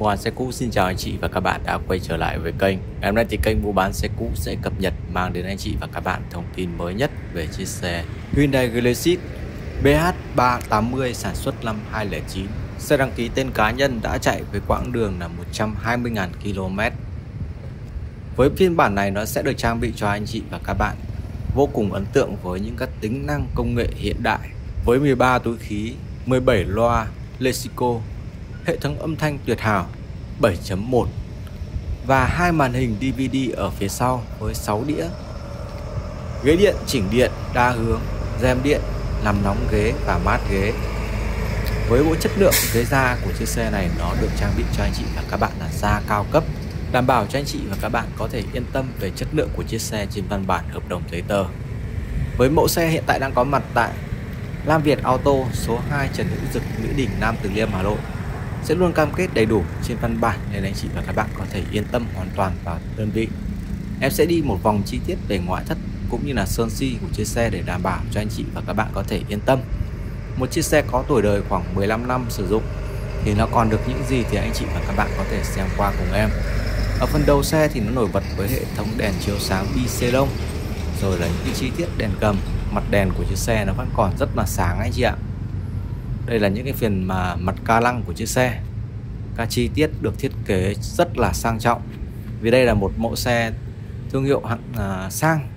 Mua xe cũ. Xin chào anh chị và các bạn đã quay trở lại với kênh. Ngày hôm nay thì kênh mua bán xe cũ sẽ cập nhật mang đến anh chị và các bạn thông tin mới nhất về chiếc xe Hyundai Genesis BH380 sản xuất năm 2009 Xe đăng ký tên cá nhân đã chạy với quãng đường là 120.000 km. Với phiên bản này nó sẽ được trang bị cho anh chị và các bạn. Vô cùng ấn tượng với những các tính năng công nghệ hiện đại. Với 13 túi khí, 17 loa LEXICO hệ thống âm thanh tuyệt hảo 7.1 và hai màn hình DVD ở phía sau với 6 đĩa. Ghế điện chỉnh điện đa hướng, rèm điện, làm nóng ghế và mát ghế. Với bộ chất lượng ghế da của chiếc xe này nó được trang bị cho anh chị và các bạn là da cao cấp, đảm bảo cho anh chị và các bạn có thể yên tâm về chất lượng của chiếc xe trên văn bản hợp đồng giấy tờ. Với mẫu xe hiện tại đang có mặt tại Lam Việt Auto số 2 Trần Hữu Dực, Mỹ Đình, Nam Từ Liêm, Hà Nội sẽ luôn cam kết đầy đủ trên văn bản nên anh chị và các bạn có thể yên tâm hoàn toàn vào đơn vị. Em sẽ đi một vòng chi tiết về ngoại thất cũng như là sơn si của chiếc xe để đảm bảo cho anh chị và các bạn có thể yên tâm. Một chiếc xe có tuổi đời khoảng 15 năm sử dụng thì nó còn được những gì thì anh chị và các bạn có thể xem qua cùng em. Ở phần đầu xe thì nó nổi bật với hệ thống đèn chiếu sáng bi xê lông rồi là những chi tiết đèn gầm, mặt đèn của chiếc xe nó vẫn còn rất là sáng anh chị ạ đây là những cái phần mà mặt ca lăng của chiếc xe. Các chi tiết được thiết kế rất là sang trọng. Vì đây là một mẫu xe thương hiệu hạng uh, sang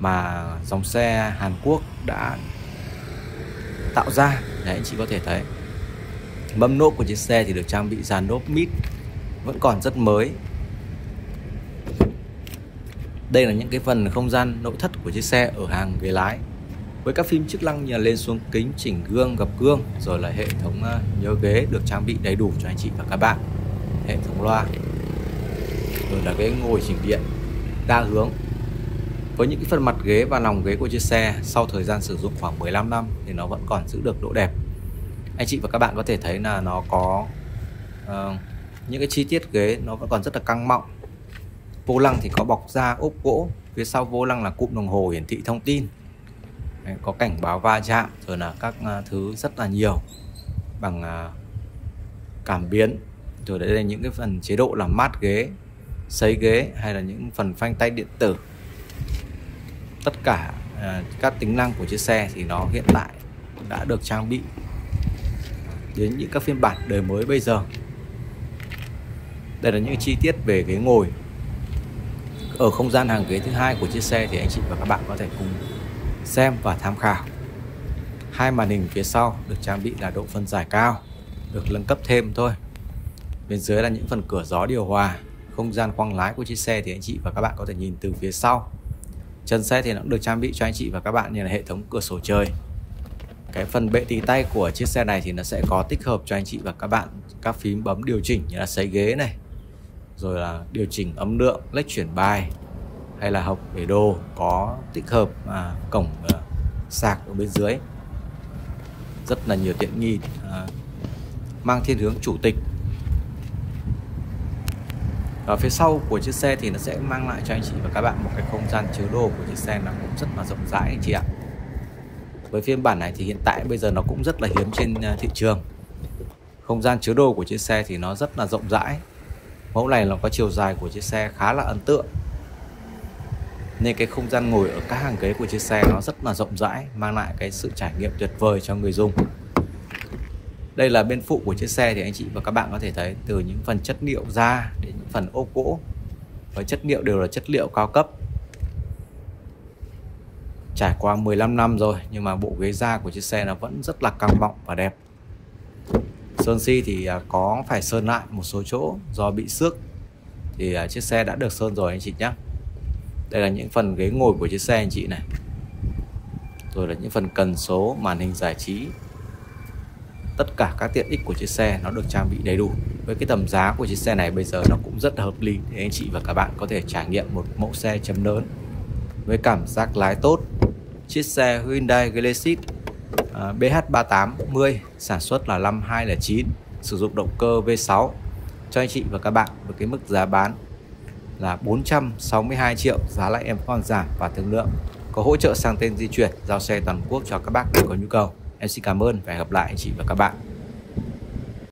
mà dòng xe Hàn Quốc đã tạo ra. Để anh chị có thể thấy. Mâm nốt của chiếc xe thì được trang bị dàn nốt mít vẫn còn rất mới. Đây là những cái phần không gian nội thất của chiếc xe ở hàng ghế lái với các phim chức năng như là lên xuống kính chỉnh gương gập gương rồi là hệ thống ờ, nhớ ghế được trang bị đầy đủ cho anh chị và các bạn. Hệ thống loa. Rồi là cái ngồi chỉnh điện đa hướng. Với những cái phần mặt ghế và lòng ghế của chiếc xe sau thời gian sử dụng khoảng 15 năm thì nó vẫn còn giữ được độ đẹp. Anh chị và các bạn có thể thấy là nó có uh, những cái chi tiết ghế nó vẫn còn rất là căng mọng. Vô lăng thì có bọc da ốp gỗ phía sau vô lăng là cụm đồng hồ hiển thị thông tin có cảnh báo va chạm, rồi là các à, thứ rất là nhiều bằng à, cảm biến. Rồi đấy là những cái phần chế độ làm mát ghế, sấy ghế hay là những phần phanh tay điện tử. Tất cả à, các tính năng của chiếc xe thì nó hiện tại đã được trang bị đến những các phiên bản đời mới bây giờ. Đây là những chi tiết về ghế ngồi. Ở không gian hàng ghế thứ hai của chiếc xe thì anh chị và các bạn có thể cùng xem và tham khảo. Hai màn hình phía sau được trang bị là độ phân giải cao, được nâng cấp thêm thôi. Bên dưới là những phần cửa gió điều hòa, không gian khoang lái của chiếc xe thì anh chị và các bạn có thể nhìn từ phía sau. Chân xe thì nó cũng được trang bị cho anh chị và các bạn như là hệ thống cửa sổ trời. Cái phần bệ tì tay của chiếc xe này thì nó sẽ có tích hợp cho anh chị và các bạn các phím bấm điều chỉnh như là sấy ghế này, rồi là điều chỉnh âm lượng, lách chuyển bài, hay là học để đồ có tích hợp à, cổng à, sạc ở bên dưới. Rất là nhiều tiện nghi à, mang thiên hướng chủ tịch. Ở phía sau của chiếc xe thì nó sẽ mang lại cho anh chị và các bạn một cái không gian chứa đồ của chiếc xe nó cũng rất là rộng rãi anh chị ạ. Với phiên bản này thì hiện tại bây giờ nó cũng rất là hiếm trên ờ, thị trường. Không gian chứa đồ của chiếc xe thì nó rất là rộng rãi. Mẫu này nó có chiều dài của chiếc xe khá là ấn tượng nên cái không gian ngồi ở các hàng ghế của chiếc xe nó rất là rộng rãi, mang lại cái sự trải nghiệm tuyệt vời cho người dùng. Đây là bên phụ của chiếc xe thì anh chị và các bạn có thể thấy, từ những phần chất liệu da đến những phần ốp gỗ và chất liệu đều là chất liệu cao cấp. Trải qua 15 năm rồi, nhưng mà bộ ghế da của chiếc xe nó vẫn rất là căng mọng và đẹp. Sơn si thì à, có phải sơn lại một số chỗ do bị xước. Thì à, chiếc xe đã được sơn rồi anh chị nhé đây là những phần ghế ngồi của chiếc xe anh chị này. Rồi là những phần cần số, màn hình giải trí. Tất cả các tiện ích của chiếc xe nó được trang bị đầy đủ. Với cái tầm giá của chiếc xe này bây giờ nó cũng rất là hợp lý. Để anh chị và các bạn có thể trải nghiệm một mẫu xe chấm lớn. Với cảm giác lái tốt, chiếc xe Hyundai Genesis à, BH380 sản xuất là năm 2009 sử dụng động cơ V6 cho anh chị và các bạn với cái mức giá bán là 462 triệu giá lại em còn giảm và thương lượng. Có hỗ trợ sang tên di chuyển, giao xe toàn quốc cho các bác có nhu cầu. Em xin cảm ơn và hẹn gặp lại anh chị và các bạn.